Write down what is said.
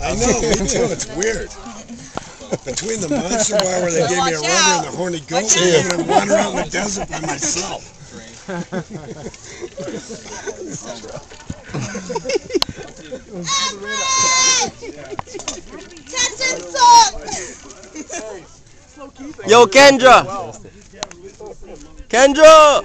I know, me too. It's weird. Between the monster bar where they gave me a runner out. and the horny goat, Watch I'm gonna run around the desert by myself. Yo, Kendra! Kendra!